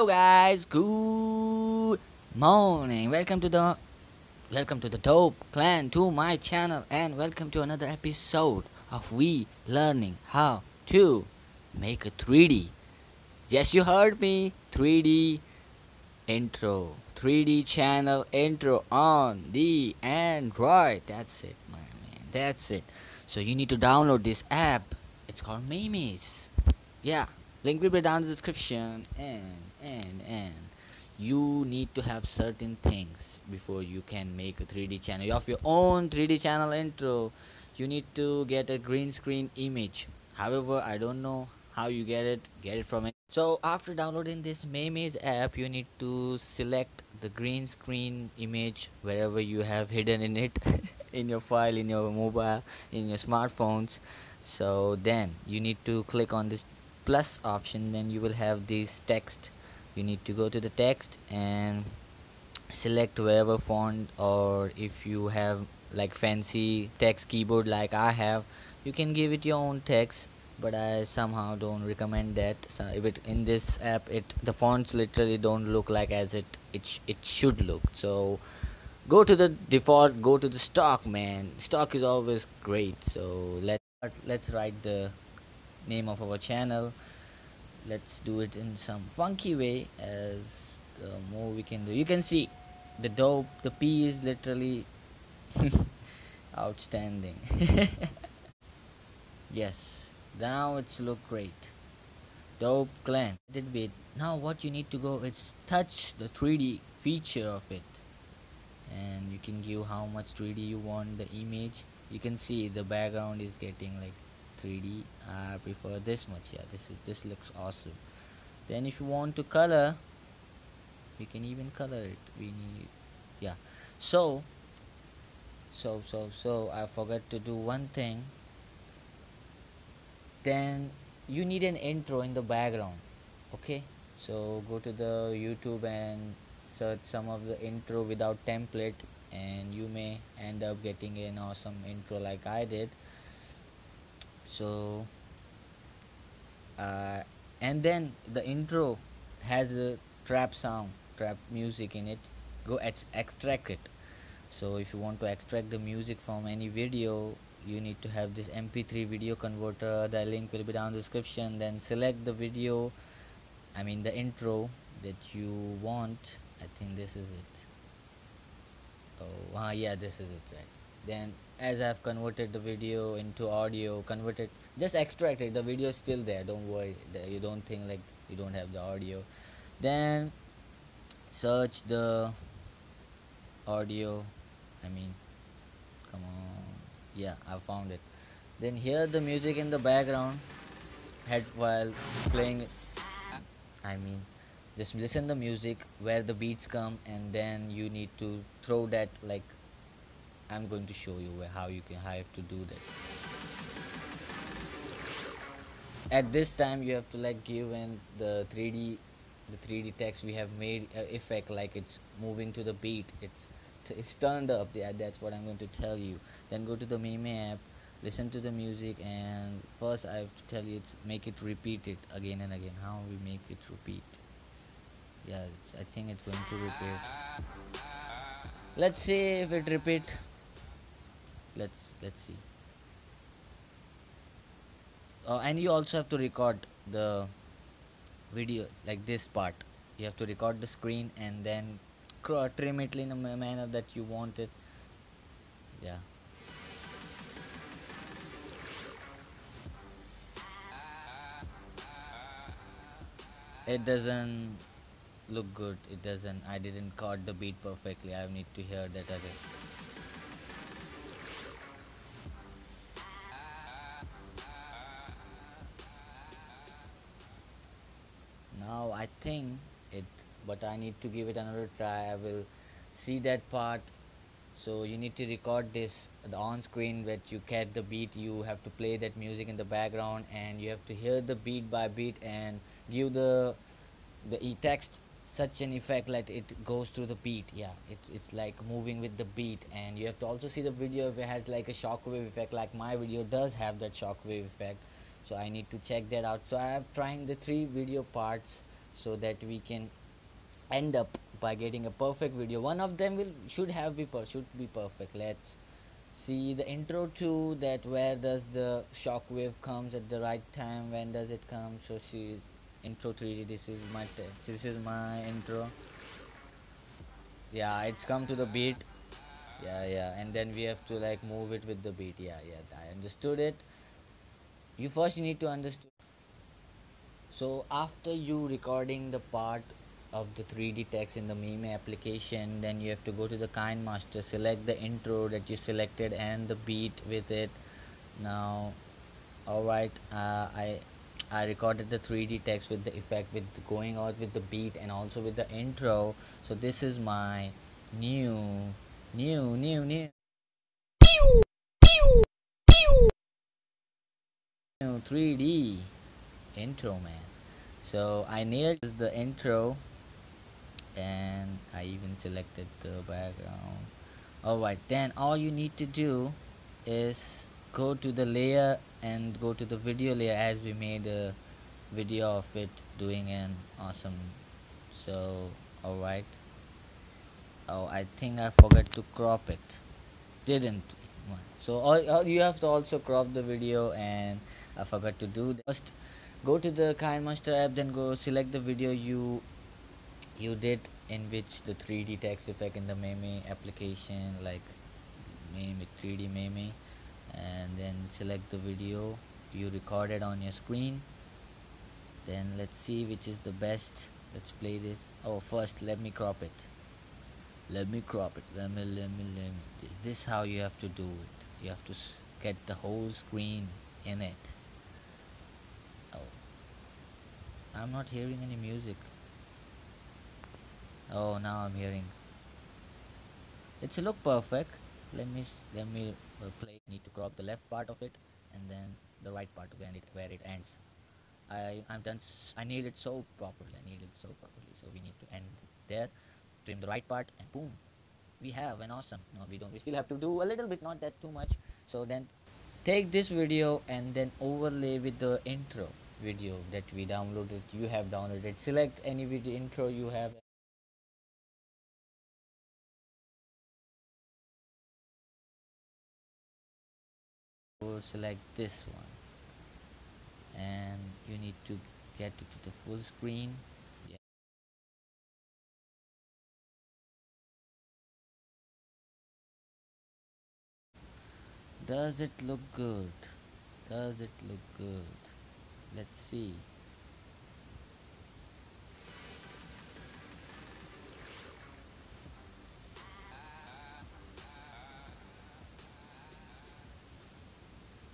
Hello guys, good morning. Welcome to the welcome to the Dope Clan to my channel and welcome to another episode of we learning how to make a 3D. Yes, you heard me. 3D intro. 3D channel intro on the Android. That's it, my man. That's it. So you need to download this app. It's called Memes. Yeah, link will be down in the description. And and and you need to have certain things before you can make a 3D channel. Have your own 3D channel intro. You need to get a green screen image. However, I don't know how you get it. Get it from it. So after downloading this Memes app, you need to select the green screen image wherever you have hidden in it in your file in your mobile in your smartphones so then you need to click on this plus option then you will have this text. You need to go to the text and select wherever font or if you have like fancy text keyboard like I have you can give it your own text but I somehow don't recommend that. So if it in this app it the fonts literally don't look like as it it, sh- it should look. So go to the default go to the stock man. Stock is always great. So let let's write the name of our channel. Let's do it in some funky way as the more we can do. You can see the dope the p is literally outstanding. Yes now it's look great. Dope clan did bit now what you need to go is touch the 3d feature of it. And you can give how much 3d you want the image. You can see the background is getting like 3d i prefer this much yeah this is this looks awesome. Then if you want to color we can even color it we need yeah. So so so so i forgot to do one thing. Then you need an intro in the background okay? So go to the youtube and search some of the intro without template and you may end up getting an awesome intro like i did so uh, and then the intro has a trap sound trap music in it. Go ex- extract it. So if you want to extract the music from any video you need to have this mp3 video converter. The link will be down in the description. Then select the video i mean the intro that you want. I think this is it. Oh ah yeah this is it right then as i've converted the video into audio converted just extract it the video is still there don't worry you don't think like you don't have the audio. Then search the audio i mean come on yeah i found it. Then hear the music in the background head while playing it i mean just listen the music where the beats come and then you need to throw that like i'm going to show you how you can how have to do that. At this time you have to like give in the 3d the 3d text we have made uh, effect like it's moving to the beat. It's it's turned up. Yeah that's what i'm going to tell you. Then go to the meme app listen to the music and first i have to tell you it's make it repeat it again and again. How we make it repeat. Yeah i think it's going to repeat. Let's see if it repeat let's let's see. Uh, and you also have to record the video like this part. You have to record the screen and then trim it in a manner that you want it. Yeah. It doesn't look good. It doesn't i didn't cut the beat perfectly. I need to hear that again i think it but i need to give it another try. I will see that part. So you need to record this the on screen that you get the beat. You have to play that music in the background and you have to hear the beat by beat and give the the e text such an effect that it goes through the beat. Yeah it's it's like moving with the beat. And you have to also see the video if it has like a shockwave effect like my video does have that shockwave effect. So i need to check that out. So i am trying the three video parts so that we can end up by getting a perfect video. One of them will should have be should be perfect. Let's see the intro to that where does the shockwave comes at the right time when does it come? So she intro 3d this is my this is my intro. Yeah it's come to the beat. Yeah yeah and then we have to like move it with the beat. Yeah yeah i understood it. You first need to understand so after you recording the part of the 3d text in the meme application then you have to go to the KineMaster select the intro that you selected and the beat with it. Now alright uh, I I recorded the 3d text with the effect with going out with the beat and also with the intro. So this is my new new new new new 3d intro man. So I nailed the intro and I even selected the background. Alright then all you need to do is go to the layer and go to the video layer as we made a video of it doing an awesome so alright. Oh I think I forgot to crop it. Didn't. So all, all you have to also crop the video and I forgot to do first go to the KineMaster app then go select the video you you did in which the 3D text effect in the meme application like meme 3D meme and then select the video you recorded on your screen. Then let's see which is the best. Let's play this. Oh first let me crop it. Let me crop it. Let me let me let me. This, is how you have to do it. You have to get the whole screen in it oh I'm not hearing any music. Oh now I'm hearing. It's a look perfect. Let me let me uh, play need to crop the left part of it and then the right part when it where it ends. I I'm done I need it so properly I need it so properly. So we need to end there trim the right part and boom we have an awesome. No we don't we still have to do a little bit not that too much. So then take this video and then overlay with the intro video that we downloaded you have downloaded. Select any video intro you have. We'll select this one. And you need to get it to the full screen. Does it look good? Does it look good let's see.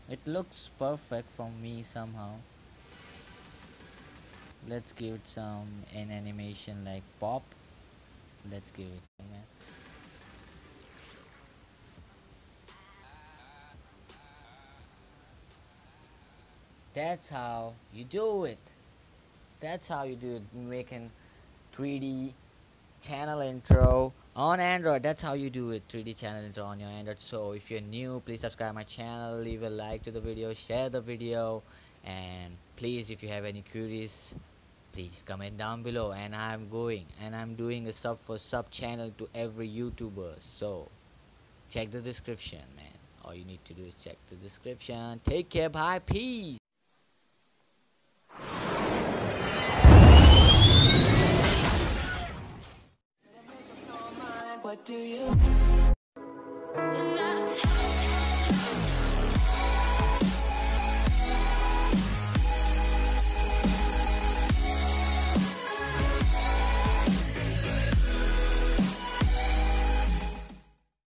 It looks perfect for me somehow. Let's give it some an animation like pop. Let's give it that's how you do it. That's how you do it. Making 3d channel intro on android. That's how you do it 3d channel intro on your android. So if you're new please subscribe my channel leave a like to the video share the video and please if you have any queries please comment down below. And i'm going and i'm doing a sub for sub channel to every youtuber. So check the description man. All you need to do is check the description. Take care. Bye. Peace what do you?